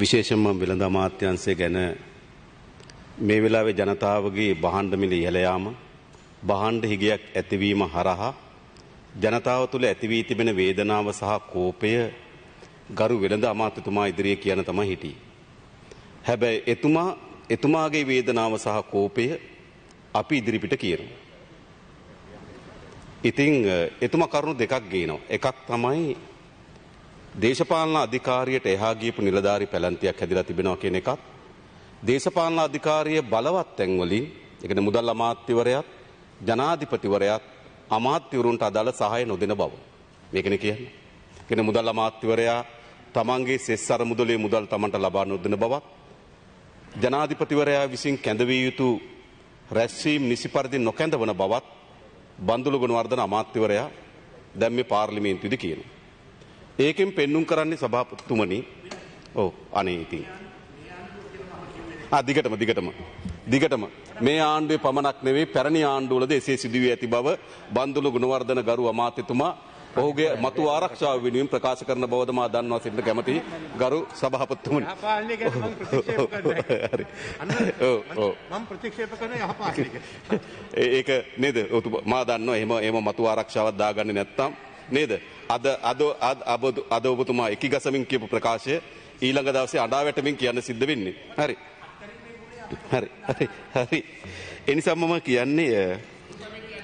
විශේෂම වෙළඳ අමාත්‍යංශය ගැන මේ වෙලාවේ ජනතාවගේ බහන්ඩ මිල ඉහළ යාම බහන්ඩ හිගයක් ඇතිවීම හරහා ජනතාව තුළ ඇතිවී තිබෙන වේදනාව සහ කෝපය ගරු වෙළඳ අමාත්‍යතුමා ඉදිරියේ කියන තමයි හිටියේ. හැබැයි එතුමා එතුමාගේ වේදනාව සහ කෝපය අපි ඉදිරිපිට කියනවා. ඉතිං එතුම කරුණු දෙකක් ගේනවා. එකක් තමයි දේශපාලන අධිකාරියට එහා ගියපු නිලධාරි පැලන්තියක් හැදිලා තිබෙනවා කියන එකත් දේශපාලන අධිකාරිය බලවත් තැන්වලින් එකන මුදල් අමාත්‍යවරයත් ජනාධිපතිවරයත් අමාත්‍යවරුන්ට අදාළ සහය නොදෙන බව. මේකන කියන්න. කෙන මුදල් අමාත්‍යවරයා තමන්ගේ සෙස් අර මුදලේ මුදල් තමන්ට ලබා නොදන බවත්. ජනාධිපතිවරයා විසින් කැඳවිය යුතු රැස්වීම් නිසි පරිදි නොකැඳ වන බවත් බන්දුල ගුණවර්ධන අමාත්‍යවරයා දැම්ම පාර්ලිමේන්තුද කියන. ඒකෙන් පෙන්නුම් කරන්නේ සභාපතුමනි ඕ අනේ ඉතින්. දිගටම දිගටම. දිගටම මේ ආණ්ඩුවේ පමණක් නෙවෙයි පැරණි ආණ්ඩුවලද එසේ සිදුවී ඇති බව බන්දුල ගුණවර්ධන ගරු අමාත්‍යතුමා ඔහුගේ මතු ආරක්ෂාව වෙනුවෙන් ප්‍රකාශ කරන බවද මා දන්වා සිටින කැමති ගරු සභාපතිතුමනි. මම ප්‍රතික්ෂේප කරන යහපාලනය. ඒක නේද මා දන්නවා එහෙම එහෙම මතු ආරක්ෂාවක් දාගන්නේ නැත්තම් නේද? අද අද අද අද ඔබතුමා එකි ගසමින් කියපු ප්‍රකාශය ඊළඟ දවසේ අඩා වැටමින් කියන්න සිද්ධ වෙන්නේ. හරි. හරි හරි හරි. එනිසා මම කියන්නේ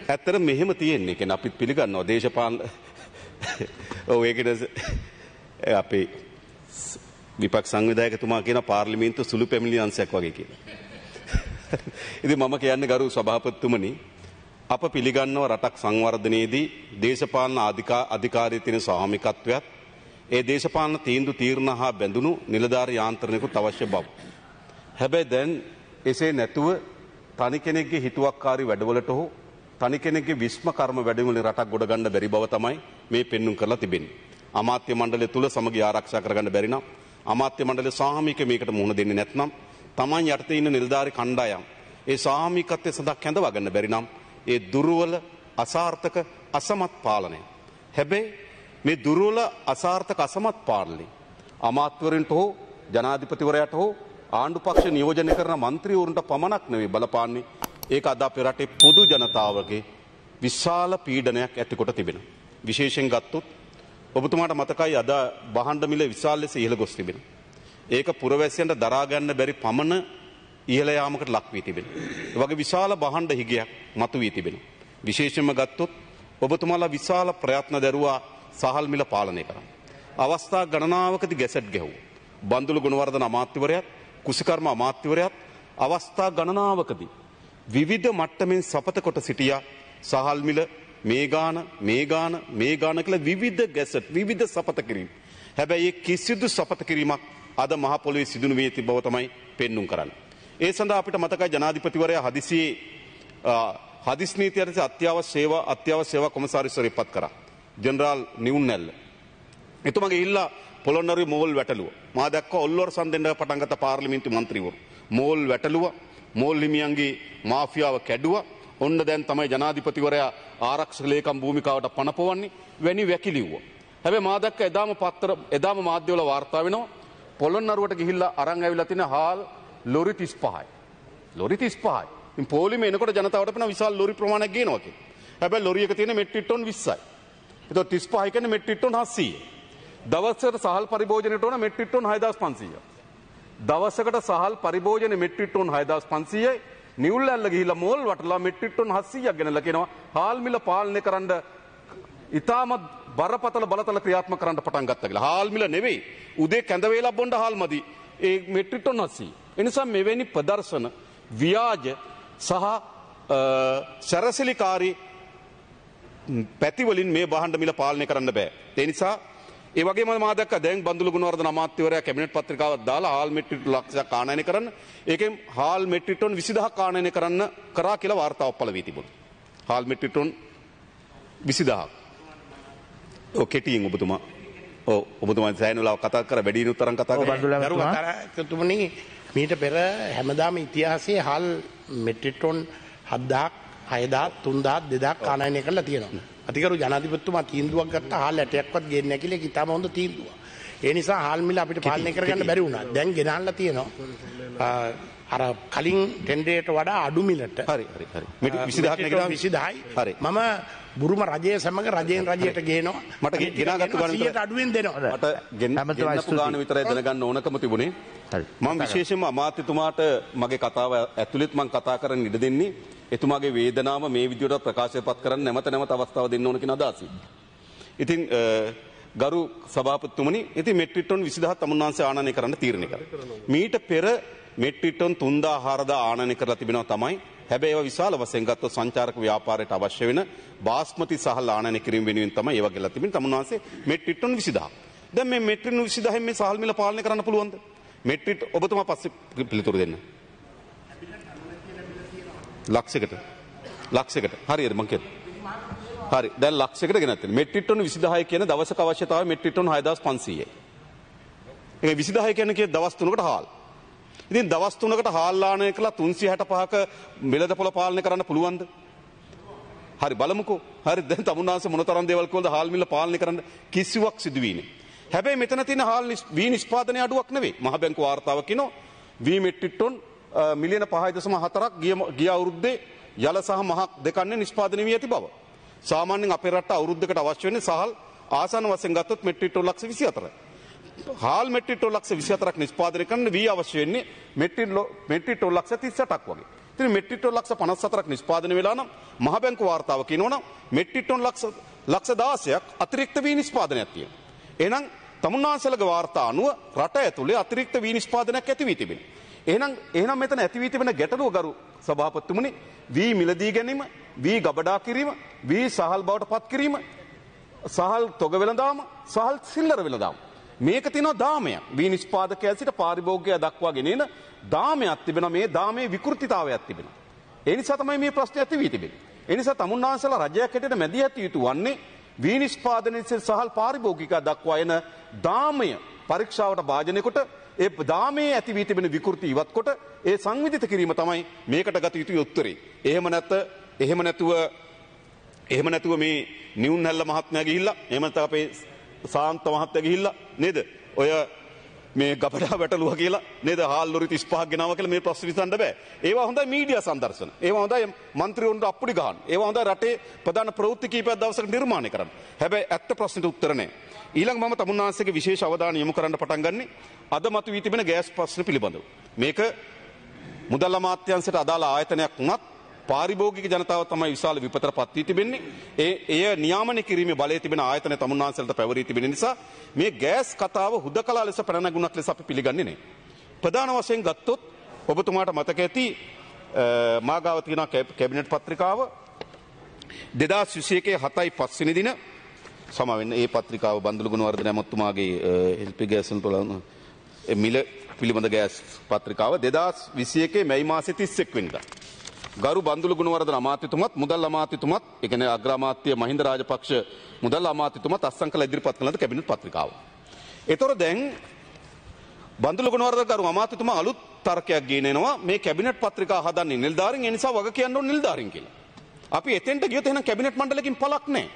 ඇත්තට මෙහෙම තියෙන්නේ. කියන්නේ අපිත් පිළිගන්නවා දේශපාලන ඔව් ඒකද අපේ විපක් සංවිධායකතුමා කියන පාර්ලිමේන්තු සුළු පැමිණිලි අංශයක් වගේ කියලා. ඉතින් මම කියන්නේ ගරු සභාපතිතුමනි අප පිළිගන්නව රටක් සංවර්ධනයේදී දේශපාලන අධිකාරී තියෙන ස්වාමිකත්වයක් ඒ දේශපාලන තීන්දුව තීරණ හා බැඳුණු නිලධාරි යාන්ත්‍රණයකුත් අවශ්‍ය බව. හැබැයි දැන් එසේ නැතුව තනි කෙනෙක්ගේ හිතුවක්කාරී වැඩවලට හෝ තනි කෙනෙක්ගේ විශ්ම කර්ම වැඩිවලින් රටක් ගොඩගන්න බැරි බව තමයි මේ පෙන්눔 කරලා තිබෙන්නේ. අමාත්‍ය මණ්ඩලය තුල සමගි ආරක්ෂා කරගන්න බැරි නම් අමාත්‍ය මණ්ඩලය සාමීක මේකට මුහුණ දෙන්නේ නැත්නම් Taman යටතේ ඉන්න නිලධාරි කණ්ඩායම් ඒ සාමීකත්වය සඳහා කැඳවා ගන්න බැරි නම් ඒ දුර්වල අසාර්ථක අසමත් පාලනය. හැබැයි මේ දුර්වල අසාර්ථක අසමත් පාලනය අමාත්‍යවරන්ට හෝ ජනාධිපතිවරයට හෝ ආණ්ඩු පක්ෂ නියෝජනය කරන මන්ත්‍රීවරුන්ට පමණක් නෙවෙයි බලපාන්නේ ඒක අද අපේ රටේ පොදු ජනතාවගේ විශාල පීඩනයක් ඇතිකොට තිබෙන. විශේෂයෙන් ගත්තොත් ඔබතුමාට මතකයි අද බහන්ඩ මිල විශාල ලෙස ඉහළ ගොස් තිබෙන. ඒක පුරවැසියන්ට දරාගන්න බැරි පමණ ඉහළ යාමකට ලක් වී තිබෙන. වගේ විශාල බහන්ඩ හිගයක් මතු වී තිබෙන. විශේෂයෙන්ම ගත්තොත් ඔබතුමාලා විශාල ප්‍රයත්න දැරුවා සහල් මිල පාලනය කරන්න. අවස්ථා ගණනාවකති ගැසට් ගැහුව. බන්දුල ගුණවර්ධන අමාත්‍යවරයත් කුසිකර්ම අමාත්‍යවරයත් අවස්ථා ගණනාවකදී. විවිධ මට්ටමෙන් සපත කොට සිටියා සහල්මිල මේගාන මේගාන මේගාන කළ විවිධ ගැසට් විවිධ සපත කිරීම. හැබැයි කිසිදු සපත කිරීමක් අද මහපොළොවේ සිදුණු වේ ඇති බව තමයි පෙන්눔 කරන්න. ඒ සඳහා අපිට මතකයි ජනාධිපතිවරයා හදිසියේ හදිස් නීති යටතේ අත්‍යවශ්‍ය සේවා අත්‍යවශ්‍ය සේවා කොමසාරිස්වරයෙක් පත් කරා. ජෙනරාල් නිවුන්නැල්ල. එතුමගේ ඉල්ලා පොළොන්නරුවේ මෝල් වැටලුව. මා දැක්කා ඔල්ලොරසන් දෙන්න පටන් ගත්ත පාර්ලිමේන්තු මන්ත්‍රීවරු. මෝල් වැටලුව මෝල් හිමියන්ගේ මාෆියාව කැඩුව ඔන්න දැන් තමයි ජනාධිපතිවරයා ආරක්ෂක ලේකම් භූමිකාවට පනපවන්නේ වැනි වැකිලිව්ව. හැබැයි මා දැක්ක එදාම පත්තර එදාම මාධ්‍යවල වාර්තා වෙනවා පොළොන්නරුවට ගිහිල්ලා අරන් ඇවිල්ලා තියෙන හාල් ලොරි 35යි. ලොරි 35යි. ඉතින් පොලිම එනකොට ජනතාවට පෙන විශාල ලොරි ප්‍රමාණයක් ගේනවා කියලා. හැබැයි ලොරි එක තියෙන මෙට්‍රික් ටොන් 20යි. ඒතකොට 35 කියන්නේ මෙට්‍රික් ටොන් 700. දවසකට සහල් පරිභෝජනයට ඕන මෙට්‍රික් ටොන් 6500. දවසකට සහල් පරිභෝජන මෙට්‍රික් ටොන් 6500යි නිවුල් ඇල්ල ගිහිල්ලා මෝල් වටලා මෙට්‍රික් ටොන් 700ක් ගෙනලා කියනවා හාල් මිල පාලනය කරන්න ඉතාමත් බරපතල බලතල ක්‍රියාත්මක කරන්න පටන් ගත්තා කියලා. හාල් මිල නෙවෙයි. උදේ කැඳ වේලක් බොන්න හාල් මදි. ඒ මෙට්‍රික් ටොන් 700. ඒ නිසා මෙවැනි ප්‍රදර්ශන ව්‍යාජ සහ සැරසිලිකාරී පැතිවලින් මේ බහන්ඩ මිල පාලනය කරන්න බෑ. ඒ නිසා ඒ වගේම මා දැක්ක දැන් බන්දුල ගුණවර්ධන අමාත්‍යවරයා කැබිනට් පත්‍රිකාවක් දාලා හාල් මෙට්‍රික් ලක්ෂයක් ආනයනය කරන්න. ඒකෙන් හාල් මෙට්‍රික් ටොන් 20000ක් ආනයනය කරන්න කරා කියලා වාර්තාවක් පළ වී තිබුණා. හාල් මෙට්‍රික් ටොන් 20000ක්. ඔව් කෙටියෙන් ඔබතුමා ඔව් ඔබතුමා සෑහෙන වෙලාවක් කතා කර වැඩි දිනුත් තරම් කතා කරා. ගරු කතාකතුමනි මීට පෙර හැමදාම ඉතිහාසයේ හාල් මෙට්‍රික් ටොන් 7000ක් 6000 3000 2000 ආනයනය කරලා තියෙනවා. අතිකරු ජනාධිපතිතුමා තීන්දුවක් ගත්ත හාල් ඇටයක්වත් ගේන්නේ නැහැ කියලා ඒක ඉතාම හොඳ තීන්දුවක්. ඒ නිසා හාල්මිල අපිට පාලනය කරගන්න බැරි වුණා. දැන් ගෙනල්ලා තියෙනවා. අර කලින් ටෙන්ඩරේට වඩා අඩු මිලට. හරි හරි හරි මෙටි 20000ක් නැගිටලා 20000යි. හරි මම බුරුම රජය සමග රජයෙන් රජයට ගේනවා. මට ගෙනාගත්තු ගණන් 100ට අඩුවෙන් දෙනවා. මට ගෙන්- ගෙන්නපු. ගාන විතරයි දැනගන්න ඕනකම තිබුණේ හරි. මම විශේෂයෙන්ම අමාත්‍යතුමාට මගේ කතාව ඇතුළෙත් මම කතා කරන්න ඉඩ දෙන්නේ එතුමාගේ වේදනාව මේ විදිහට ප්‍රකාශයපත් කරන්න නැවත නැවත අවස්ථාව දෙන්න ඕන කියන අදහසින්. ඉතින් අ, ගරු සභාපතිතුමනි ඉතින් මෙට්‍රික් ටොන් 20000 තමුන්වන්සේ ආනයනය කරන්න තීරණය කළා. මීට පෙර මෙට්‍රික් ටොන් 3000 ආනයනය කරලා තිබෙනවා තමයි. හැබැයි ඒවා විශාල වශයෙන් ගත්තොත් සංචාරක ව්‍යාපාරයට අවශ්‍ය වෙන බාස්මති සහල් ආනයනය කිරීම වෙනුවෙන් තමයි ඒවා ගෙලා තිබෙන්නේ. තමුන්වන්සේ මෙට්‍රික් ටොන් 20000. දැන් මේ මෙට්‍රික් 20000 මේ සහල් මිල පාලනය කරන්න පුළුවන්ද? මෙට්‍රික් ඔබතුමා පස්සේ පිළිතුරු දෙන්න. ලක්ෂයකට ලක්ෂයකට හරියට මං කියන්න. හරි දැන් ලක්ෂයකට ගෙනත් තියෙනවා. මෙට්‍රික් ටොන් 20000 කියන දවසක අවශ්‍යතාවය මෙට්‍රික් ටොන් 6500යි. ඒ 20000 කියන්නේ කිය දවස් 3කට හාල්. ඉතින් දවස් 3කට හාල් ආනය කළා 365ක වෙළඳපොළ පාලනය කරන්න පුළුවන්ද? හරි බලමුකෝ. හරි දැන් තමුන්නාංශ මොනතරම් දේවල් කිව්වද හාල් මිල පාලනය කරන්න කිසිවක් සිදු වී නැහැ. හැබැයි මෙතන තියෙන හාල් නිස්- වී නිෂ්පාදනය අඩුවක් නෙවෙයි. මහ බැංකු වාර්තාව කියනවා වී මෙට්‍රික් ටොන් අ, මිලියන 5.4ක් ගිය ගිය අවුරුද්දේ යල සහ මහක් දෙකන්නේ නිෂ්පාදනය වී ඇති බව. සාමාන්‍යයෙන් අපේ රට අවුරුද්දකට අවශ්‍ය වෙන්නේ සහල් ආසන වශයෙන් ගත්තොත් මෙට්‍රික් ටොන් ලක්ෂ 24යි. හාල් මෙට්‍රික් ටොන් ලක්ෂ 24ක් නිෂ්පාදනය කරන්න වී අවශ්‍ය වෙන්නේ මෙට්‍රික් ලො- මෙට්‍රික් ටොන් ලක්ෂ 38ක් වගේ. ඉතින් මෙට්‍රික් ටොන් ලක්ෂ 54ක් නිෂ්පාදනය වෙලා නම් මහ බැංකු වාර්තාව කියනවනම් මෙට්‍රික් ටොන් ලක්ෂ ලක්ෂ 16ක් අතිරික්ත වී නිෂ්පාදනයක් තියෙනවා. එහෙනම් තමුන්නාන්සලගේ වාර්තා අනුව රට ඇතුලේ අතිරික්ත වී නිෂ්පාදනයක් ඇති වී තිබෙනවා. එහෙනම් එහෙනම් මෙතන ඇති වී තිබෙන ගැටලුව ගරු සභාපතිතුමනි වී මිලදී ගැනීම, වී ගබඩා කිරීම, වී සහල් බවට පත් කිරීම සහල් තොග වෙළඳාම සහල් සිල්ලර වෙළඳාම. මේක තියෙනවා දාමයක්. වී නිෂ්පාදකයා සිට පාරිභෝගිකයා දක්වා ගෙනෙන දාමයක් තිබෙනවා. මේ දාමේ විකෘතිතාවයක් තිබෙනවා. ඒ නිසා තමයි මේ ප්‍රශ්නේ ඇති වී තිබෙන්නේ. ඒ නිසා තමුන්නාන්සලා රජයක් හැටියට මැදිහත් ඇති යුතු වන්නේ වී නිෂ්පාදනයේ සිට සහල් පාරිභෝගිකයා දක්වා එන දාමය පරීක්ෂාවට භාජනය කොට ඒ දාමේ ඇති වී තිබෙන විකෘති ඉවත් කොට ඒ සංවිධිත කිරීම තමයි මේකට ගත යුතු උත්තරේ. එහෙම නැත්ත එහෙම නැතුව එහෙම නැතුව මේ නිවුන් හැල්ල මහත්මයා ගිහිල්ලා එහෙම නැත්නම් අපේ සාන්ත මහත්ත ගිහිල්ලා නේද ඔය මේ ගපඩා වැටලුව කියලා නේද හාල්ලොරි 35ක් ගෙනාව කියලා මේ ප්‍රශ්න විසඳන්න බෑ. ඒවා හොඳයි මීඩියා සංදර්ශන. ඒවා හොඳයි മന്ത്രിවරුන්ට අප්පුඩි ගන්න. ඒවා හොඳයි රටේ ප්‍රධාන ප්‍රවෘත්ති කීපයක් දවසකට නිර්මාණය කරන්න. හැබැයි ඇත්ත ප්‍රශ්නෙට උත්තර නෑ. ඊළඟ මම තමුන්නාංශයේ විශේෂ අවධානය යොමු කරන්න පටන් ගන්නෙ අද මතුවී තිබෙන ගෑස් ප්‍රශ්න පිළිබඳව. මේක මුදල් අමාත්‍යාංශයට අදාළ ආයතනයක් වුණත් පාරිභෝගික ජනතාව තමයි විශාල විපතට පත් වී තිබෙන්නේ. ඒ එය නියාමනය කිරීමේ බලය තිබෙන ආයතන තමුන්නාන්සලට පැවරී තිබෙන නිසා මේ ගෑස් කතාව හුදකලා ලෙස පැන නැගුණක් ලෙස අපි පිළිගන්නේ නැහැ. ප්‍රධාන වශයෙන් ගත්තොත් ඔබතුමාට මතක ඇති අ, මාගාව තියෙන කැබිනට් පත්‍රිකාව දෙදස් විසියකේ හතයි පස්සිනි දින සමවෙන්න ඒ පත්‍රිකාව බන්දුල ගුණවර්ධන ඇමත්තුමාගේ හෙල්පි ගෑසන් තුළ මිල පිළිබඳ ගෑස් පත්‍රිකාව දෙදස් විසියකේ මැයි මාසෙ තිස්සෙක් වෙනිදා. ගරු බන්දුල ගුණවර්ධන අමාත්‍යතුමත් මුදල් අමාත්‍යතුමත් එකන අග්‍රාමාත්‍ය මහින්ද රාජපක්ෂ මුදල් අමාත්‍යතුමත් අස්සං කළ ඉදිරිපත් කළද කැබිනට් පත්‍රිකාව. එතොර දැන් බන්දුල ගුණවර්ධන ගරු අමාත්‍යතුමා අලුත් තර්කයක් ගේනවා මේ කැබිනට් පත්‍රිකා හදන්නේ නිලධාරීන් ඒ නිසා වග කියන්න ඕන නිලධාරීන් කියලා. අපි එතෙන්ට ගියොත් එහෙනම් කැබිනට් මණ්ඩලකින් පළක් නැහැ.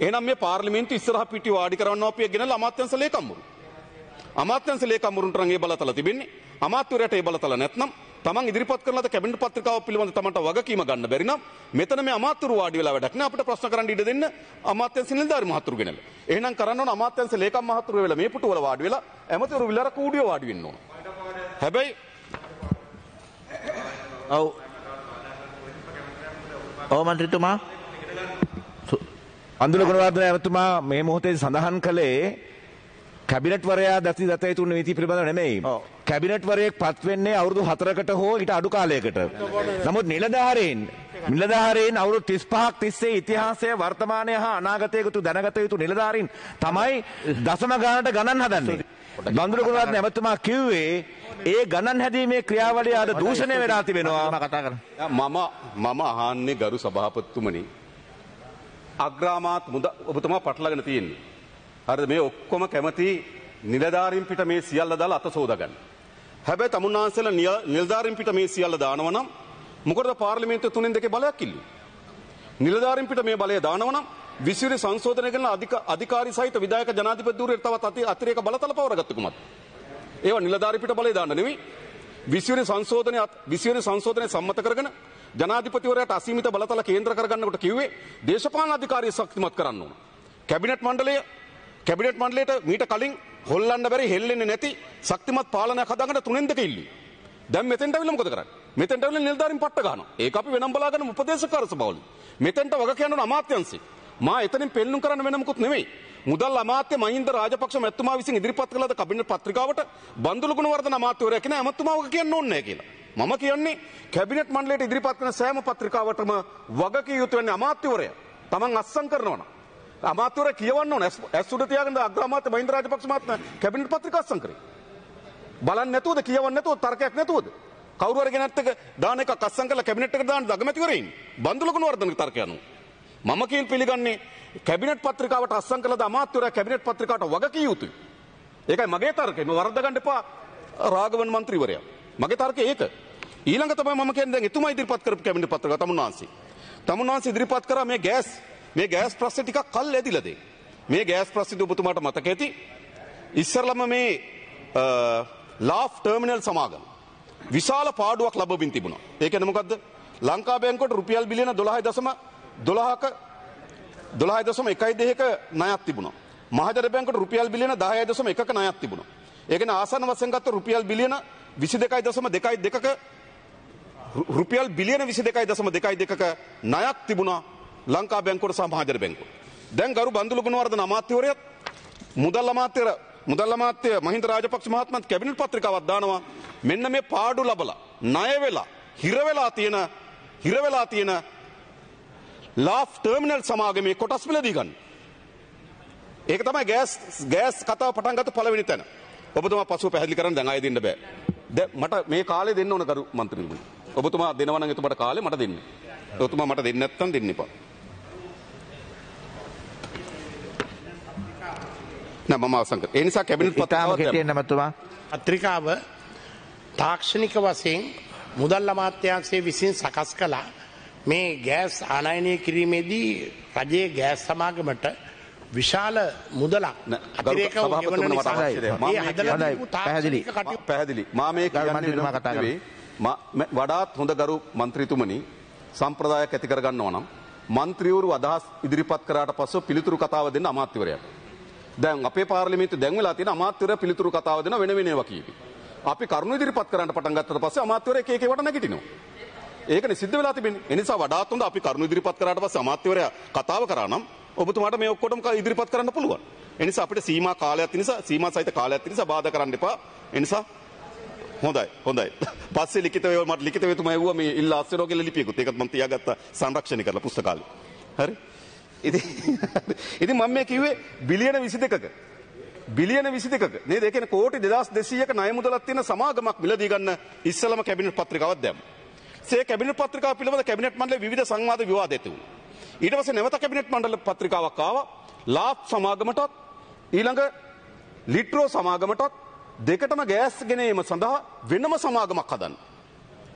එහෙනම් මේ පාර්ලිමේන්තු ඉස්සරහ පිටි වාඩි කරවන්න අපි ගෙනල්ලා අමාත්‍යංශ ලේකම්වරු. අමාත්‍යංශ ලේකම්වරුන්ට නම් ඒ බලතල තිබෙන්නේ. අමාත්‍යවරයාට ඒ බලතල නැත්නම් තමන් ඉදිරිපත් කරන ලද කැබිනට් පත්‍රිකාව පිළිබඳ තමන්ට වගකීම ගන්න බැරි නම් මෙතන මේ අමාත්‍යවරු වාඩි වෙලා වැඩක් නෑ අපිට ප්‍රශ්න කරන්න ඉඩ දෙන්න අමාත්‍යංශ නිලධාරි මහතුරු ගෙනල්ලා. එහෙනම් කරන්න ඕන අමාත්‍යංශ ලේකම් මහතුරු වෙලා මේ පුටුවල වාඩි වෙලා ඇමතිවරු විලර කූඩිය වාඩි වෙන්න ඕන. හැබැයි ඔව් ඔව් මන්ත්‍රීතුමා අන්දුල ගුණවර්ධන ඇමතුමා මේ මොහොතේ සඳහන් කළේ කැබිනට්වරයා දති දත යුතු නීති පිළිබඳව නෙමෙයි. කැබිනට්වරයෙක් පත් වෙන්නේ අවුරුදු 4කට හෝ ඊට අඩු කාලයකට. නමුත් නිලධාරීන් නිලධාරීන් අවුරුදු 35ක් තිස්සේ ඉතිහාසය වර්තමානය හා අනාගතය යුතු දැනගත යුතු නිලධාරීන් තමයි දශම ගානට ගණන් හදන්නේ. බන්දුල ගුණවර්ධන ඇමතුමා කිව්වේ ඒ ගණන් හැදීමේ ක්‍රියාවලිය අද දූෂණය වෙලා තිබෙනවා. මම කතා කරන්න මම මම අහන්නේ ගරු සභාපතිතුමනි අග්‍රාමාත් මුද ඔබතුමා පටලගෙන තියෙන්නේ. හරිද මේ ඔක්කොම කැමති නිලධාරීන් පිට මේ සියල්ල දාලා අත සෝදාගන්න. හැබැයි තමුන්නාන්සලා නිල- නිලධාරීන් පිට මේ සියල්ල දානවා නම් මොකටද පාර්ලිමේන්තුව තුනෙන් දෙකේ බලයක් ඉල්ලුවේ? නිලධාරීන් පිට මේ බලය දානවා නම් විසිරි සංශෝධනය කරන අධික අධිකාරී සහිත විදායක ජනාධිපතිවරයෙක් තවත් අති අතිරේක බලතල පවරගත්ත කුමත්. ඒවා නිලධාරී පිට බලය දාන්න නෙවෙයි. විසිරි සංශෝධනය විසිරි සංශෝධනය සම්මත කරගෙන ජනාධිපතිවරයාට අසීමිත බලතල කේන්ද්‍ර කරගන්නකොට කිව්වේ දේශපාලන අධිකාරිය ශක්තිමත් කරන්න ඕන. කැබිනට් මණ්ඩලය කැබිනට් මණ්ඩලයට මීට කලින් හොල්ලන්න බැරි හෙල්ලෙන්නේ නැති ශක්තිමත් පාලනයක් හදාගන්න තුනෙන් දෙක ඉල්ලි. දැන් මෙතෙන්ට අවිල මොකද කරන්නේ? මෙතෙන්ට අවිල නිලධාරීන් පට්ට ගන්නවා. ඒක අපි වෙනම් බලාගෙන උපදේශකාර සභාවලින්. මෙතෙන්ට වග කියන්න ඕන අමාත්‍යංශේ. මා එතනින් පෙන්නුම් කරන්න වෙන මොකුත් නෙවෙයි. මුදල් අමාත්‍ය මහින්ද රාජපක්ෂ මැතිතුමා විසින් ඉදිරිපත් කළ කබිනට් පත්‍රිකාවට බන්දුල ගුණවර්ධන අමාත්‍යවරයා කියන ඇමතුමා වග කියන්න ඕනේ නැහැ කියලා. මම කියන්නේ කැබිනට් මණ්ඩලයට ඉදිරිපත් කරන සෑම පත්‍රිකාවටම වගකිය යුතු වෙන්නේ අමාත්‍යවරයා. Taman අස්සම් කරනවා. අමාත්‍යවරයා කියවන්න ඕන ඇස් උඩ තියාගෙන අග්‍රාමාත්‍ය මහින්ද රාජපක්ෂ මහත්මයා කැබිනට් පත්‍රිකා අස්සම් කරේ. බලන්න නැතුවද කියවන්න නැතුව තර්කයක් නැතුවද? කවුරු හරි ගෙනත් එක දාන එකක් අස්සම් කරලා කැබිනට් එකට දාන්න දගමැතිවරයින්. බන්දුල ගුණවර්ධන තර්කය අනුව. මම කියල් පිළිගන්නේ කැබිනට් පත්‍රිකාවට අස්සම් කළද අමාත්‍යවරයා කැබිනට් පත්‍රිකාවට වගකිය යුතුයි. ඒකයි මගේ තර්කය. මේ වරද්ද ගන්න එපා රාගවන් මන්ත්‍රීවරයා. මගේ තර්කය ඒක. ඊළඟ තමයි මම කියන්නේ දැන් එතුමා ඉදිරිපත් කරපු කැබිනට් පත්‍රිකාව තමුන්නාන්සේ. තමුන්නාන්සේ ඉදිරිපත් කරා මේ ගෑස් මේ ගෑස් ප්‍රශ්නේ ටිකක් කල් ඇදිලා දෙයි. මේ ගෑස් ප්‍රශ්නේ ඔබතුමාට මතක ඇති. ඉස්සරලම මේ ලාෆ් ටර්මිනල් සමාගම විශාල පාඩුවක් ලබමින් තිබුණා. ඒ කියන්නේ මොකද්ද? ලංකා බැංකුවට රුපියල් බිලියන 12.12ක 12.12ක ණයක් තිබුණා. මහජන බැංකුවට රුපියල් බිලියන 10.1ක ණයක් තිබුණා. ඒ කියන්නේ ආසන්න වශයෙන් ගත්ත රුපියල් බිලියන 22.22ක රුපියල් බිලියන 22.22ක ණයක් තිබුණා ලංකා බැංකුවට සහ මහජන බැංකුවට. දැන් ගරු බන්දුල ගුණවර්ධන අමාත්‍යවරයාත් මුදල් අමාත්‍යර මුදල් අමාත්‍ය මහින්ද රාජපක්ෂ මහත්මත් කැබිනට් පත්‍රිකාවක් දානවා මෙන්න මේ පාඩු ලබලා ණය වෙලා හිර වෙලා තියෙන හිර වෙලා තියෙන ලාෆ් ටර්මිනල් සමාගමේ කොටස් මිලදී ගන්න. ඒක තමයි ගෑස් ගෑස් කතාව පටන් ගත්ත පළවෙනි තැන. ඔබතුමා පසුව පැහැදිලි කරන්න දැන් ආයෙ දෙන්න බෑ. දැන් මට මේ කාලේ දෙන්න ඕන කරු මන්ත්‍රීතුමනි. ඔබතුමා දෙනවා නම් එතුමාට කාලේ මට දෙන්න. ඔබතුමා මට දෙන්න නැත්නම් දෙන්න එපා. නෑ මම අවසන් කරා. ඒ නිසා කැබිනට් දැම්මා. කෙටියෙන් නැමතුමා. පත්‍රිකාව තාක්ෂණික වශයෙන් මුදල් අමාත්‍යංශය විසින් සකස් කළා මේ ගෑස් ආනයනය කිරීමේදී රජයේ ගෑස් සමාගමට විශාල මුදලක් පැහැදිලි. පැහැදිලි. මා මේ ගරු කියන්නේ මන්ත්‍රීතුමා වෙනම කතා කරන්න. නෙවෙයි. මා- ම- වඩාත් හොඳ ගරු මන්ත්‍රීතුමනි සම්ප්‍රදායක් ඇති කරගන්නවා නම් මන්ත්‍රීවරු අදහස් ඉදිරිපත් කරාට පස්සෙ පිළිතුරු කතාව දෙන්න අමාත්‍යවරයාට. දැන් අපේ පාර්ලිමේන්තු දැන් වෙලා තියෙන අමාත්‍යවරයා පිළිතුරු කතාව දෙන වෙන වෙන ඒවා කීපි. අපි කරුණු ඉදිරිපත් කරන්න පටන් ගත්තට පස්සේ අමාත්‍යවරයා එක එක ඒවාට නැගිටිනවා. ඒකනේ සිද්ධ වෙලා තිබෙන්නේ. ඒ නිසා වඩාත් හොඳ අපි කරුණු ඉදිරිපත් කරාට පස්සේ අමාත්‍යවරයා කතාව කරා නම් ඔබතුමාට මේ ඔක්කොටම ක- ඉදිරිපත් කරන්න පුළුවන්. ඒ නිසා අපිට සීමා කාලයක් තියෙන නිසා සීමා සහිත කාලයක් තියෙන නිසා බාධා කරන්න එපා. ඒ නිසා හොඳයි හොඳයි. පස්සේ ලිඛිතව මට ලිඛිතව තුමා ඇහුවා මේ ඉල්ලා අස්සරෝ කියලා ලිපියකුත්. ඒකත් මම තියාගත්තා සංරක්ෂණය කරලා පුස්තකාලේ. හරි? ඉතින් ඉතින් මම මේ කිව්වේ බිලියන 22ක බිලියන 22ක නේද? ඒ කියන්නේ කෝටි 2200ක ණය මුදලක් තියෙන සමාගමක් මිලදී ගන්න ඉස්සලම කැබිනට් පත්‍රිකාවක් දැම්මා. සේ කැබිනට් පත්‍රිකාව පිළිබඳ කැබිනට් මණ්ඩලයේ විවිධ සංවාද විවාද ඇති වුණා. ඊට පස්සේ නැවත කැබිනට් මණ්ඩල පත්‍රිකාවක් ආවා. ලාප් සමාගමටත් ඊළඟ ලිට්‍රෝ සමාගමටත් දෙකටම ගෑස් ගෙනීම සඳහා වෙනම සමාගමක් හදන්න.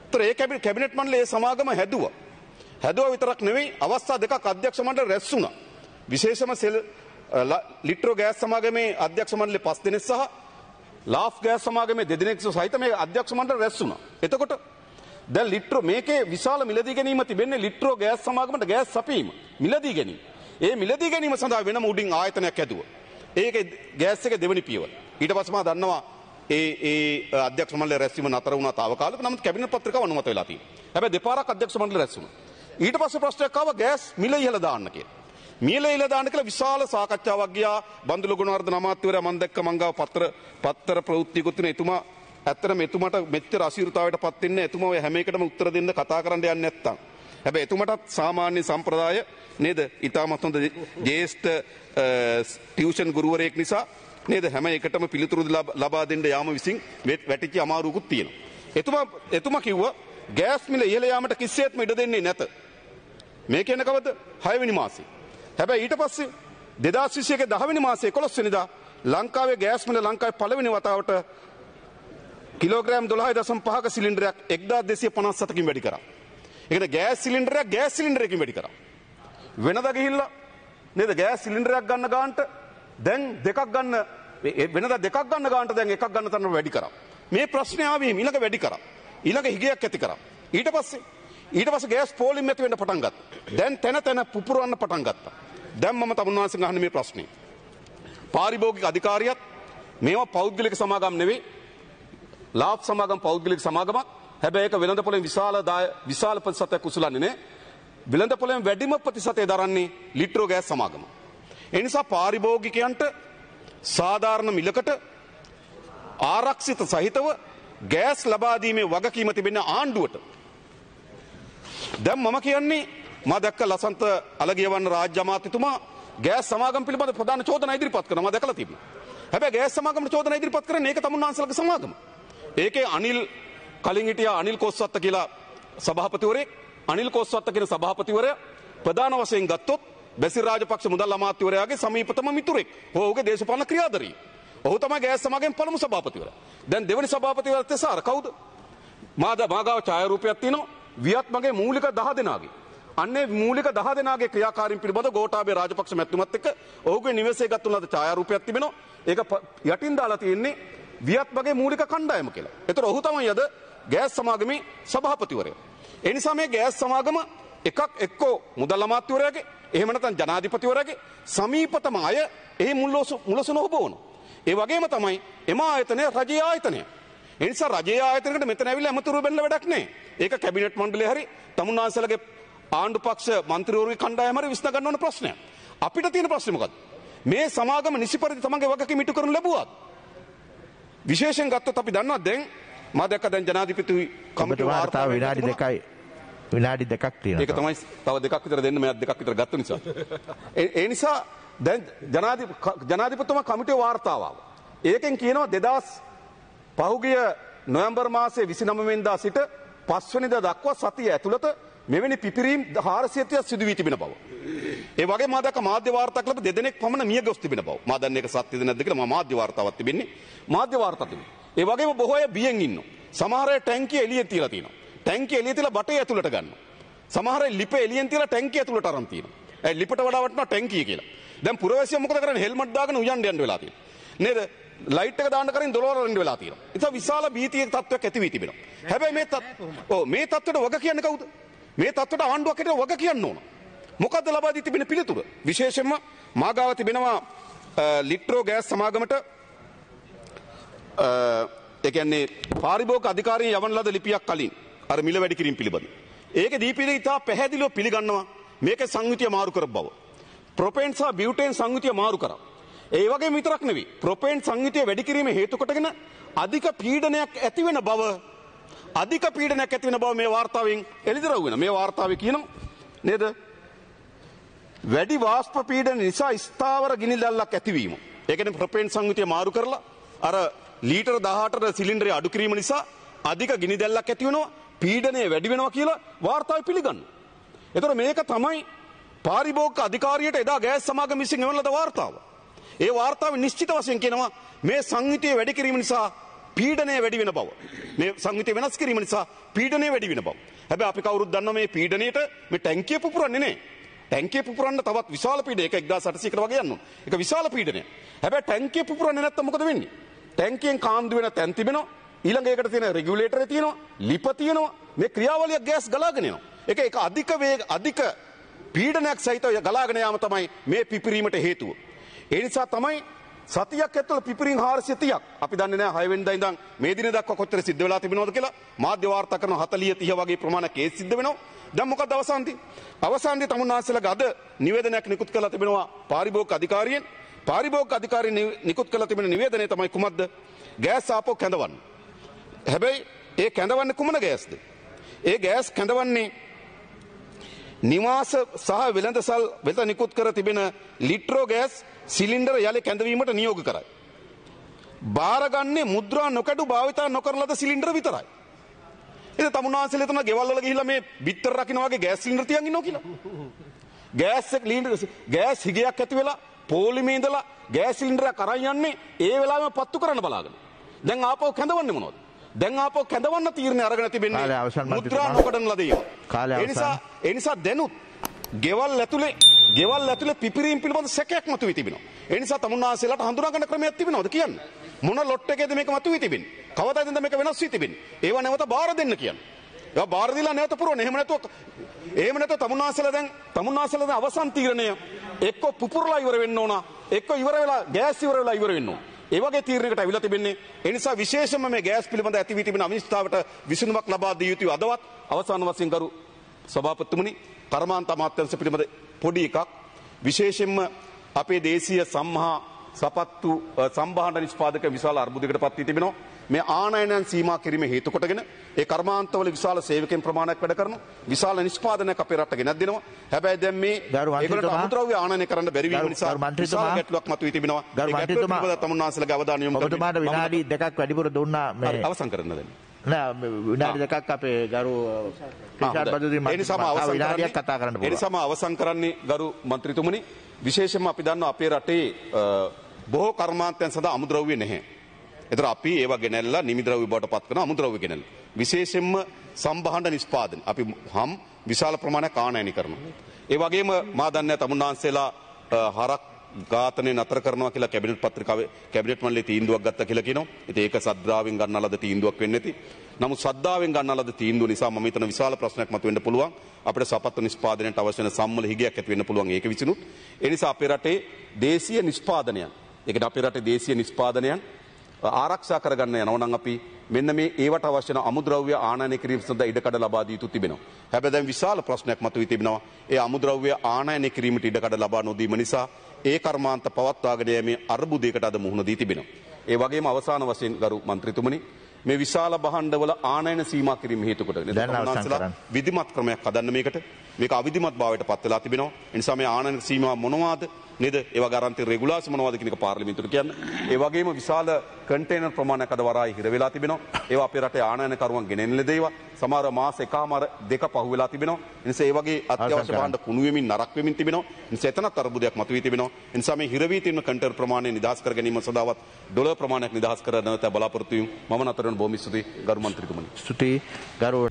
ඒතර ඒ කැබිනට් කැබිනට් මණ්ඩලයේ ඒ සමාගම හැදුවා. හැදුවා විතරක් නෙවෙයි අවස්ථා දෙකක් අධ්‍යක්ෂ මණ්ඩල රැස් වුණා. විශේෂම සෙල් අ, ල- ලිට්‍රෝ ගෑස් සමාගමේ අධ්‍යක්ෂ මණ්ඩලයේ පස් දෙනෙක් සහ ලාෆ් ගෑස් සමාගමේ දෙදෙනෙක් සහිත මේ අධ්‍යක්ෂ මණ්ඩල රැස් වුණා. එතකොට දැන් ලිට්‍රෝ මේකේ විශාල මිලදී ගැනීම තිබෙන්නේ ලිට්‍රෝ ගෑස් සමාගමට ගෑස් සපීම මිලදී ගැනීම. ඒ මිලදී ගැනීම සඳහා වෙනම උඩින් ආයතනයක් ඇදුවා. ඒක ගෑස් එක දෙවනි පියවර. ඊට පස්සේ මා දන්නවා ඒ ඒ අධ්‍යක්ෂ මණ්ඩලය රැස්වීම නතර වුණා తాවකාලික නමුත් කැබිනට් පත්‍රිකාව අනුමත වෙලා තියෙනවා. හැබැයි දෙපාරක් අධ්‍යක්ෂ මණ්ඩලය රැස් වුණා. ඊට පස්සේ ප්‍රශ්නයක් ආවා ගෑස් මිල ඉහළ දාන්න කියලා. මිල ඉහළ දාන්න කියලා විශාල සාකච්ඡාවක් ගියා. බන්දුල ගුණවර්ධන අමාත්‍යවරයා මම දැක්ක මං ගාව පත්‍ර පත්‍ර ප්‍රවෘත්තියකුත් තියෙන එතුමා ඇත්තටම එතුමාට මෙච්චර අසීරුතාවයට පත් වෙන්නේ එතුමා ඔය හැම එකටම උත්තර දෙන්න කතා කරන්න යන්නේ නැත්තම්. හැබැයි එතුමටත් සාමාන්‍ය සම්ප්‍රදාය නේද? ඊටමත් හොඳ ජ්‍යෙෂ්ඨ ටියුෂන් ගුරුවරයෙක් නිසා නේද හැම එකටම පිළිතුරු ලබ- ලබා දෙන්න යාම විසින් වෙ- වැටිච්ච අමාරුකුත් තියෙනවා. එතුමා එතුමා කිව්වා ගෑස් මිල ඉහළ යාමට කිසිසේත්ම ඉඩ දෙන්නේ නැත. මේ කියන කවද හයවෙනි මාසේ. හැබැයි ඊට පස්සේ දෙදස් විසියක දහවෙනි මාසේ කොළොස් වෙනිදා ලංකාවේ ගෑස් මිල ලංකාවේ පළවෙනි වතාවට කිලෝග්‍රෑම් දොළහයි දසම් පහක සිලින්ඩරයක් එක්දා දෙසිය පනස් සතකින් වැඩි කරා. එකට ගෑස් සිලින්ඩරයක් ගෑස් සිලින්ඩරයකින් වැඩි කරා. වෙනද ගිහිල්ලා නේද ගෑස් සිලින්ඩරයක් ගන්න ගාන්ට දැන් දෙකක් ගන්න ඒ වෙනද දෙකක් ගන්න ගාන්ට දැන් එකක් ගන්න තරම වැඩි කරා. මේ ප්‍රශ්නය ආවේ ඊළඟ වැඩි කරා. ඊළඟ හිගයක් ඇති කරා. ඊට පස්සේ ඊට පස්සේ ගෑස් පෝලිම් ඇති වෙන්න පටන් ගත්තා. දැන් තැන තැන පුපුරවන්න පටන් ගත්තා. දැන් මම තමුන්වහන්සේගෙන් අහන්නේ මේ ප්‍රශ්නේ. පාරිභෝගික අධිකාරියත් මේවා පෞද්ගලික සමාගම් නෙවෙයි ලාබ් සමාගම් පෞද්ගලික සමාගමක් හැබැයි ඒක වෙළඳ පොළෙන් විශාල දාය විශාල ප්‍රතිශතයක් උසුලන්නේ නෑ වෙළඳ පොළෙන් වැඩිම ප්‍රතිශතය දරන්නේ ලිට්‍රෝ ගෑස් සමාගම. ඒ නිසා පාරිභෝගිකයන්ට සාධාරණ මිලකට ආරක්ෂිත සහිතව ගෑස් ලබා දීමේ වගකීම තිබෙන ආණ්ඩුවට දැන් මම කියන්නේ මා දැක්ක ලසන්ත අලගියවන්න රාජ්‍ය අමාත්‍යතුමා ගෑස් සමාගම් පිළිබඳ ප්‍රධාන චෝදනා ඉදිරිපත් කරනවා මම දැකලා තිබුණා. හැබැයි ගෑස් සමාගමට චෝදනා ඉදිරිපත් කරන්නේ ඒක තමුන්වහන්සේලාගේ සමාගම. ඒකේ අනිල් කලින් හිටියා අනිල් කොස්වත්ත කියලා සභාපතිවරයෙක් අනිල් කොස්වත්ත කියන සභාපතිවරයා ප්‍රධාන වශයෙන් ගත්තොත් බැසිල් රාජපක්ෂ මුදල් අමාත්‍යවරයාගේ සමීපතම මිතුරෙක්. ඔහුගේ දේශපාලන ක්‍රියාධරී. ඔහු තමයි ගෑස් සමාගමේ පළමු සභාපතිවරයා. දැන් දෙවෙනි සභාපතිවරයා තෙසාර කවුද? මාද මාගාව ඡායාරූපයක් තියෙනවා වියත් මගේ මූලික 10 දෙනාගේ. අන්නේ මූලික 10 දෙනාගේ ක්‍රියාකාරීන් පිළිබඳ ගෝඨාභය රාජපක්ෂ මැතිතුමත් එක්ක ඔහුගේ නිවසේ ගත්තු ලද ඡායාරූපයක් තිබෙනවා. ඒක ප- යටින් දාලා තියෙන්නේ වියත් මගේ මූලික කණ්ඩායම කියලා. ඒතර ඔහු තමයි අද ගෑස් සමාගමේ සභාපතිවරයා. ඒ නිසා මේ ගෑස් සමාගම එකක් එක්කෝ මුදල් අමාත්‍යවරයාගේ එහෙම නැත්නම් ජනාධිපතිවරයාගේ සමීපතම අය එහි මුල්ලොසු මුලසුන ඔබවනවා. ඒ වගේම තමයි එම ආයතනය රජයේ ආයතනය. ඒ නිසා රජයේ ආයතනයකට මෙතන ඇවිල්ලා අමතුරු බෙල්ල වැඩක් නැහැ. ඒක කැබිනට් මණ්ඩලය හරි තමුන්නාන්සලගේ ආණ්ඩු පක්ෂ මන්ත්‍රීවරුගේ කණ්ඩායම හරි විසඳ ගන්න ඕන ප්‍රශ්නයක්. අපිට තියෙන ප්‍රශ්නේ මොකද්ද? මේ සමාගම නිසි පරිදි තමන්ගේ වගකීම ඉටු කරනු ලැබුවාද? විශේෂයෙන් ගත්තොත් අපි දන්නවා දැන් මා දැක්ක දැන් ජනාධිපති කමිටුව වාර්තාව විනාඩි. දෙකයි විනාඩි දෙකක් ඒක තියෙනවා. තමයි තව දෙකක් විතර දෙන්න මෙයා දෙකක් විතර ගත්ත නිසා. ඒ නිසා දැන් ජනාධිප ජනාධිපතිතුමා කමිටුවේ වාර්තාව ආවා. ඒකෙන් කියනවා 2000 පහුගිය නොවැම්බර් මාසයේ 29 වෙනිදා සිට 5 වෙනිදා දක්වා සතිය ඇතුළත මෙවැනි පිපිරීම් 430ක් සිදු වී තිබෙන බව. ඒ වගේ මා දැක්ක මාධ්‍ය වාර්තාවක් ලැබ දෙදෙනෙක් පමණ මිය ගොස් තිබෙන බව. මා දන්නේ ඒක සත්‍යද නැද්ද කියලා මා මාධ්‍ය වාර්තාවක් තිබෙන්නේ. මාධ්‍ය වාර්තා තිබෙනවා. ඒ වගේම බොහෝ අය බියෙන් ඉන්නවා. සමහර අය ටැංකිය එළියෙන් තියලා තියෙනවා. ටැංකිය එළිය තියලා බටේ ඇතුළට ගන්නවා. සමහර අය ලිප එළියෙන් තියලා ටැංකිය ඇතුළට අරන් තියෙනවා. ඒ ලිපට වඩා වටිනවා ටැංකිය කියලා. දැන් පුරවැසියෝ මොකද කරන්නේ? හෙල්මට් දාගෙන උයන් යන්න වෙලා තියෙනවා. නේද? ලයිට් එක දාන්න කරින් දොළවල් වලින් වෙලා තියෙනවා. ඒක විශාල භීතියක තත්ත්වයක් ඇති වී තිබෙනවා. හැබැයි මේ තත් ඔව් මේ තත්ත්වයට වග කියන්නේ කවුද? මේ තත්ත්වයට ආණ්ඩුවක් හිටිය වග කියන්න ඕන. මොකද්ද ලබා දී තිබෙන පිළිතුර? විශේෂයෙන්ම මාගාව තිබෙනවා අ, ලිට්‍රෝ ගෑස් සමාගමට එකන්නේ පාරිභෝග අධිකාරී යවන ලද ලිපියක් කලින් අර මිල වැඩි කිරීම පිළිබඳ. ඒක දීපිලි ඉතා පැහැදිලිව පිළිගන්නවා මේක සංයුතිය මාරු කර බව. ප්‍රොපෙන්න් සහ බියුටෙන් සංයුතිය මාරු කර. ඒ වගේ විතරක් නෙවී ප්‍රොපේන්් සංයුතිය වැඩිකිරීම හේතුකොටගෙන අධික පීඩනයක් ඇතිවෙන බව අධික පීඩනයක් ඇතිවෙන බව මේ වාර්තාවෙන් එළිදරව්වෙන මේ වාර්තාව කියනම් නේද වැඩි වාස්ප පීඩන නිසා ස්ථාවර ගිනි දැල්ලක් ඇතිවීම. ඒකන ප්‍රපේන් සංයුතිය මාරු කරලා අර ලීටර් දහටර සිලින්ඩරය අඩුකිරීම නිසා අධික ගිනි දැල්ලක් ඇතිවෙනවා පීඩනය වැඩි වෙනවා කියලා වාර්තාව පිළිගන්න. එතොර මේක තමයි පාරිභෝග අධිකාරියට එදා ගෑස් සමාගම විසින් එවලද වාර්තාව. ඒ වාර්තාව නිශ්චිත වශයෙන් කියනවා මේ සංහිතය වැඩි කිරීම නිසා පීඩනය වැඩි වෙන බව. මේ සංහිතය වෙනස් කිරීම නිසා පීඩනය වැඩි වෙන බව. හැබැයි අපි කවුරුත් දන්නවා මේ පීඩනයට මේ ටැංකිය පුපුරන්නේ නේ. ටැංකිය පුපුරන්න තවත් විශාල පීඩනයක් 1800කට වගේ යනවා. ඒක විශාල පීඩනයක්. හැබැයි ටැංකිය පුපුරන්නේ නැත්තම් මොකද වෙන්නේ? ටැංකියෙන් කාන්දු වෙන තැන් තිබෙනවා. ඊළඟ ඒකට තියෙන රෙගියුලේටරේ තියෙනවා. ලිප තියෙනවා. මේ ක්‍රියාවලියක් ගෑස් ගලාගෙන යනවා. ඒක ඒක අධික වේග අධික පීඩනයක් සහිතව ගලාගෙන යාම තමයි මේ පිපිරීමට හේතුව. ඒ නිසා තමයි සතියක් ඇතුළ පිපිරින් 430ක් අපි දන්නේ නැහැ 6 වෙනිදා ඉඳන් මේ දින දක්වා කොච්චර සිද්ධ වෙලා තිබෙනවද කියලා මාධ්‍ය වාර්තා කරන 40 30 වගේ ප්‍රමාණයක් ඒ සිද්ධ වෙනවා. දැන් මොකද අවසානදී? අවසානදී තමුන්නාසලගේ අද නිවේදනයක් නිකුත් කරලා තිබෙනවා පාරිභෝගික අධිකාරියෙන්. පාරිභෝගික අධිකාරිය නිකුත් කරලා තිබෙන නිවේදනය තමයි කුමක්ද? ගෑස් ආපෝ කැඳවන්න. හැබැයි ඒ කැඳවන්නේ කුමන ගෑස්ද? ඒ ගෑස් කැඳවන්නේ නිවාස සහ වෙළඳසල් වෙත නිකුත් කර තිබෙන ලිට්‍රෝ ගෑස් සිලින්ඩර යළි කැඳවීමට නියෝග කරයි. භාරගන්නේ මුද්‍රා නොකඩු භාවිතා නොකරන ලද සිලින්ඩර විතරයි. එද තමුන්නාන්සල එතන ගෙවල් වල ගිහිල්ලා මේ බිත්තර රකින්න වගේ ගෑස් සිලින්ඩර තියන් ඉන්නවා කියලා. ගෑස් එක ලින්ඩර් ගෑස් හිගයක් ඇති වෙලා පොලිමේ ඉඳලා ගෑස් සිලින්ඩරයක් අරන් යන්නේ ඒ වෙලාවෙම පත්තු කරන්න බලාගෙන. දැන් ආපහු කැඳවන්නේ මොනවද? දැන් ආපහු කැඳවන්න තීරණය අරගෙන තිබෙන්නේ. මුද්‍රා නොකඩන ලද ඒවා. ඒ නිසා ඒ නිසා දැනුත් ගෙවල් ඇතුලේ ගෙවල් ඇතුලේ පිපිරීම් පිළිබඳ සැකයක් මතුවී තිබෙනවා. ඒ නිසා තමුන්නාසෙලාට හඳුනා ගන්න ක්‍රමයක් තිබෙනවද කියන්න. මොන ලොට් එකේද මේක මතුවී තිබෙන්නේ? කවදාද මේක වෙනස් වී තිබෙන්නේ? ඒවා නැවත බාර දෙන්න කියන්න. ඒවා බාර දීලා නැවත පුරවන්න. එහෙම නැතුව එහෙම නැතුව තමුන්නාසෙලා දැන් තමුන්නාසෙලා දැන් අවසන් තීරණය එක්ක පුපුරලා ඉවර වෙන්න ඕන. එක්ක ඉවර වෙලා ගෑස් ඉවර වෙලා ඉවර වෙන්න ඕන. ඒ වගේ තීරණයකට අවිලා තිබෙන්නේ ඒ නිසා විශේෂයෙන්ම මේ ගෑස් පිළිබඳ ඇති වී තිබෙන අනිශ්චිතතාවට විසඳුමක් ලබා දිය යුතුයි අදවත් අවසාන වශයෙන් ගරු සභාපතිතුමනි කර්මාන්ත අමාත්‍යංශ පිළිබඳ පොඩි එකක්. විශේෂයෙන්ම අපේ දේශීය සම්හා සපත්තු සම්භාණ්ඩ නිෂ්පාදක විශාල අර්බුදයකට පත් වී තිබෙනවා. මේ ආනයනයන් සීමා කිරීම හේතු කොටගෙන ඒ කර්මාන්තවල විශාල සේවකයන් ප්‍රමාණයක් වැඩ කරන විශාල නිෂ්පාදනයක් අපේ රටට ගෙනත් දෙනවා. හැබැයි දැන් මේ ඒගොල්ලන්ට අමුද්‍රව්‍ය ආනයනය කරන්න බැරි වීම නිසා විශාල ගැටලුවක් මතුවී තිබෙනවා. ඒ ගැටලුව පිළිබඳව තමුන්නාන්සේලාගේ අවධානය යොමු කරමින් ඔබතුමාට විනාඩි දෙකක් වැඩිපුර දුන්නා මේ අවසන් කරන්න දැන් නෑ විනාඩි දෙකක් අපේ ගරු එනිසාම මන්ත්‍රීතුමා අවසන් විනාඩියක් කතා කරන්න පුළුවන්. එනිසාම අවසන් කරන්නේ ගරු මන්ත්‍රීතුමනි විශේෂයෙන්ම අපි දන්නවා අපේ රටේ බොහෝ කර්මාන්තයන් සඳහා අමුද්‍රව්‍ය නැහැ. එතර අපි ඒවා ගෙනැල්ලා නිමිද්‍රව්‍ය බවට පත් කරන අමුද්‍රව්‍ය ගෙනැල්ලා. විශේෂයෙන්ම සම්බහඬ නිෂ්පාදන අපි හම් විශාල ප්‍රමාණයක් ආනයනය කරනවා. ඒ වගේම මා දන්නේ තමුන්නාන්සේලා හරක් ඝාතනය නතර කරනවා කියලා කැබිනට් පත්‍රිකාවේ කැබිනට් මණ්ඩලයේ තීන්දුවක් ගත්තා කියලා කියනවා. ඉතින් ඒක සද්දාවෙන් ගන්නා ලද තීන්දුවක් වෙන්නේ නැති. නමුත් සද්දාවෙන් ගන්නා ලද තීන්දුව නිසා මම හිතන විශාල ප්‍රශ්නයක් මතුවෙන්න පුළුවන්. අපිට සපත්තු නිෂ්පාදනයට අවශ්‍ය වෙන සම්මල හිගයක් ඇති වෙන්න පුළුවන් ඒක විසිනුත්. ඒ නිසා අපේ රටේ දේශීය නිෂ්පාදනයන්, ඒ කියන්නේ අපේ රටේ දේශීය නිෂ්පාදනයන් ආරක්ෂා කරගන්න යනවා නම් අපි මෙන්න මේ ඒවට අවශ්‍ය වන අමුද්‍රව්‍ය ආනයනය කිරීම සඳහා ඉඩකඩ ලබා දී යුතු තිබෙනවා. හැබැයි දැන් විශාල ප්‍රශ්නයක් මතුවී තිබෙනවා. ඒ අමුද්‍රව්‍ය ආනයනය කිරීමට ඉඩකඩ ලබා නොදීම නිසා ඒ කර්මාන්ත පවත්වාගෙන යෑමේ අර්බුදයකට අද මුහුණ දී තිබෙනවා. ඒ වගේම අවසාන වශයෙන් ගරු මන්ත්‍රීතුමනි මේ විශාල බහණ්ඩවල ආනයන සීමා කිරීම හේතු කොට දැන් කරන්න. විධිමත් ක්‍රමයක් හදන්න මේකට මේක අවිධිමත් භාවයට පත් වෙලා තිබෙනවා. ඒ නිසා මේ ආනයන සීමා මොනවාද? නේද? ඒවා ගාරන්ටි රෙගුලාසි මොනවද කියන එක පාර්ලිමේන්තුවට කියන්න. ඒ වගේම විශාල කන්ටේනර් ප්‍රමාණයක් අද වරායි හිර වෙලා තිබෙනවා. ඒවා අපේ රටේ ආනයන කරුවන් ගෙනෙන්න ලද ඒවා. සමහර මාස එකමාර දෙක පහු වෙලා තිබෙනවා. ඒ නිසා ඒ වගේ අත්‍යවශ්‍ය. භාණ්ඩ කුණු වෙමින් නරක් වෙමින් තිබෙනවා. ඒ නිසා එතනත් අර්බුදයක් මතුවී තිබෙනවා. ඒ නිසා මේ හිර වී තිබෙන කන්ටේනර් ප්‍රමාණය නිදහස් කර ගැනීම සඳහාවත් ඩොලර් ප්‍රමාණයක් නිදහස් කර නැවත බලාපොරොත්තු වෙමු. මම නතර වෙන බොහොම ස්තුතියි ගරු මන්ත්‍රීතුමනි. ස්තුතියි ගරු